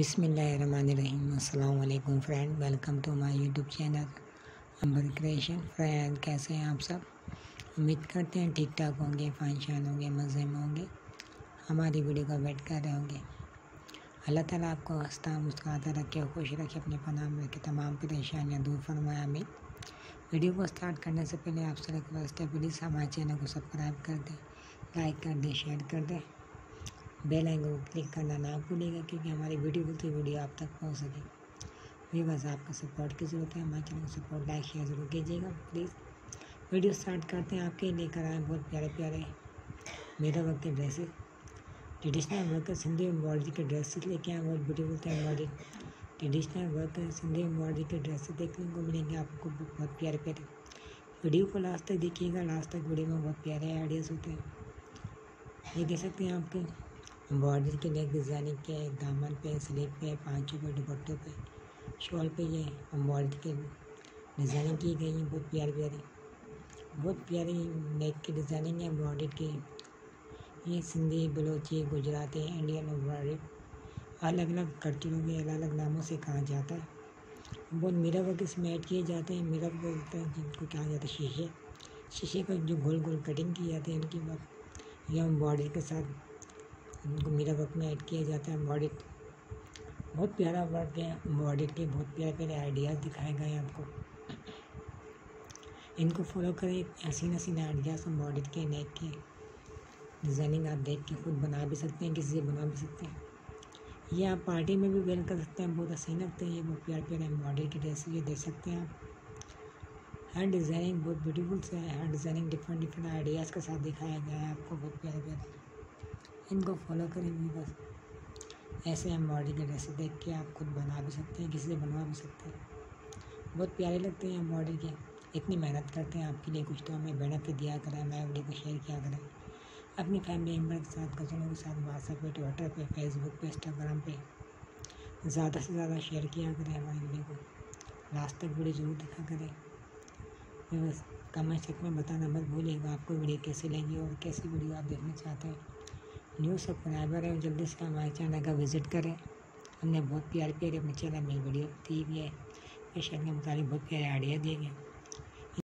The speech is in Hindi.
बिसमीम अल्लाम friend, welcome to my YouTube channel Amber creation. Friend, कैसे हैं आप सब? उम्मीद करते हैं ठीक ठाक होंगे फ़ंक्शन होंगे मज़े में होंगे। हमारी वीडियो का वेट कर रहे होंगे। अल्लाह ताला आपको हंसता मुस्कुराता रखे खुश रखे, अपने पनाह में रखे, तमाम परेशानियाँ दूर फरमाया अमीन वीडियो को स्टार्ट करने से पहले आपसे रिक्वेस्ट है प्लीज़ हमारे चैनल को सब्सक्राइब कर दें, लाइक कर दें, शेयर कर दें। बेल आइकन को क्लिक करना ना भूलिएगा क्योंकि हमारी वीडियो होती वीडियो आप तक पहुँच सके। बस आपका सपोर्ट की ज़रूरत है, हमारे चैनल को सपोर्ट लाइक शेयर ज़रूर कीजिएगा प्लीज़ वीडियो स्टार्ट करते हैं आपके लेकर आए बहुत प्यारे प्यारे। मेरा वक्त के dresses traditional worker Sindhi embroidery के ड्रेसेस लेके आए बहुत ब्यूटीफुल थे embroidery traditional worker Sindhi embroidery के ड्रेसेस देखने को मिलेंगे आपको, बहुत प्यारे प्यारे। वीडियो को लास्ट तक देखिएगा लास्ट तक वीडियो में बहुत प्यारे आइडियाज़ होते हैं। ये देख सकते हैं आपके बॉर्डर के नेक डिज़ाइनिंग के दामन पे स्लीव पे, पाँचों पे, दुपट्टों पे, शॉल पे ये बॉर्डर के डिज़ाइनिंग की गई है, बहुत प्यारी प्यारी। बहुत प्यारी नेक की डिज़ाइनिंग है बॉर्डर की। ये सिंधी, बलोची, गुजराती, इंडियन एम्ब्रॉयडरी अलग अलग कल्चरों के अलग अलग नामों से कहा जाता है। बहुत मीरा वर्क इसमें ऐड किए जाते हैं। मीरा बोलते हैं जिनको कहा जाता है शीशे। शीशे का जो गोल गोल कटिंग की जाती है इनकी बात यह बॉर्डर के साथ इनको मेरा वर्क में ऐड किया जाता है बॉडी बहुत प्यारा वर्क है बॉडी के बहुत प्यारे प्यारे आइडियाज़ दिखाए गए हैं आपको। इनको फॉलो करें हसीन हसीन आइडियाज़ हम बॉडी के, नेक के। डिज़ाइनिंग आप देख के खुद बना भी सकते हैं, किसी से बना भी सकते हैं। ये आप पार्टी में भी वेयर कर सकते हैं, बहुत हसीन लगते हैं, ये बहुत प्यारे प्यारे बॉडी के ड्रेस ये देख सकते हैं आप। हर डिज़ाइनिंग बहुत ब्यूटीफुल से है हर डिज़ाइनिंग डिफरेंट डिफरेंट आइडियाज़ के साथ दिखाया गया है आपको, बहुत प्यारे प्यारे। इनको फॉलो करेंगे बस। ऐसे हम बॉडी के ड्रेस देख के आप खुद बना भी सकते हैं, किसी से बनवा भी सकते हैं। बहुत प्यारे लगते हैं हम बॉडी के। इतनी मेहनत करते हैं आपके लिए कुछ तो हमें बेनिफिट दिया करें हमारे वीडियो को शेयर किया करें। अपनी फैमिली मेंबर के साथ कजनों के साथ व्हाट्सएप पे ट्विटर पे फेसबुक पे इंस्टाग्राम पे ज़्यादा से ज़्यादा शेयर किया करें हमारी वीडियो को। लास्ट तक वीडियो ज़रूर देखा करें। बस कमेंट सेक्शन में बताना मत भूलिएगा, आपको वीडियो कैसी लगी और कैसी वीडियो आप देखना चाहते हैं। न्यू सब्सक्राइबर है जल्दी से हमारे चैनल का विज़िट करें। हमने बहुत प्यारे प्यारे अपने चैनल में वीडियो दी हुई है। पेशेंट के मुताबिक बहुत प्यारे आइडिया दिए गए।